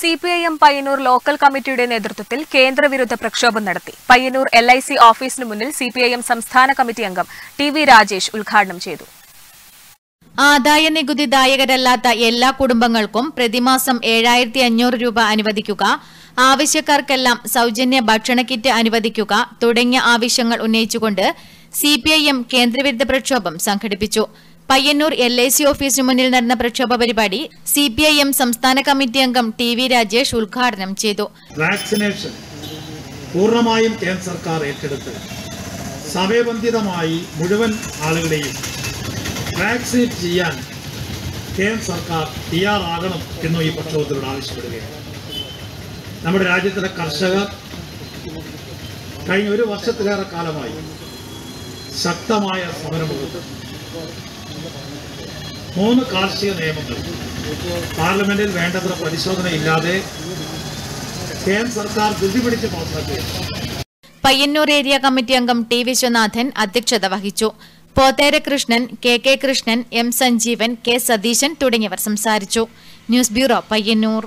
C P I M Payyanur local കമ്മിറ്റിയുടെ നേതൃത്വത്തിൽ കേന്ദ്രവിരുദ്ധ പ്രക്ഷോഭം നടത്തി. പയ്യന്നൂർ എൽ ഐ സി ഓഫീസിന് മുന്നിൽ സിപിഐഎം സംസ്ഥാന കമ്മിറ്റി അംഗം ടി വി രാജേഷ് ഉദ്ഘാടനം ചെയ്തു. ആദായ നികുതിദായകരല്ലാത്ത എല്ലാ കുടുംബങ്ങൾക്കും പ്രതിമാസം ഏഴായിരത്തി അഞ്ഞൂറ് രൂപ അനുവദിക്കുക ആവശ്യക്കാർക്കെല്ലാം സൌജന്യ ഭക്ഷണ കിറ്റ് അനുവദിക്കുക തുടങ്ങിയ ആവശ്യങ്ങൾ ഉന്നയിച്ചുകൊണ്ട് സിപിഐഎം കേന്ദ്രവിരുദ്ധ പ്രക്ഷോഭം സംഘടിപ്പിച്ചു. പയ്യന്നൂർ എൽ ഐ സി ഓഫീസിനു മുന്നിൽ നടന്ന പ്രക്ഷോഭ പരിപാടി സി പി ഐ എം സംസ്ഥാന കമ്മിറ്റി അംഗം ടി വി രാജേഷ് ഉദ്ഘാടനം ചെയ്തു. വാക്സിനേഷൻ പൂർണമായും കേന്ദ്ര സർക്കാർ ഏറ്റെടുത്ത് സമയബന്ധിതമായി മുഴുവൻ ആളുകളെയും വാക്സിനേറ്റ് ചെയ്യാൻ കേന്ദ്ര സർക്കാർ തയ്യാറാകണം എന്നും ഈ പ്രക്ഷോഭത്തിലൂടെ ആവശ്യപ്പെടുകയാണ്. നമ്മുടെ രാജ്യത്തിലെ കർഷകർ കഴിഞ്ഞ ഒരു വർഷത്തിലേറെ കാലമായി ശക്തമായ സമരമുഖത്ത് മൂന്ന് കാർഷിക നിയമങ്ങൾ. പാർലമെന്റിൽ വേണ്ടത്ര പരിശോധനയില്ലാതെ കേന്ദ്ര സർക്കാർ ധൃതി പിടിച്ച് പയ്യന്നൂർ ഏരിയ കമ്മിറ്റി അംഗം ടി വിശ്വനാഥൻ അധ്യക്ഷത വഹിച്ചു. Pothera Krishnan K K Krishnan M Sanjeevan K Satheesan തുടങ്ങിയവർ സംസാരിച്ചു. News bureau Payyanur.